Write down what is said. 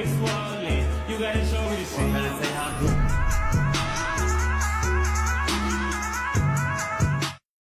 You gotta show me the shit.